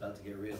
about to get real.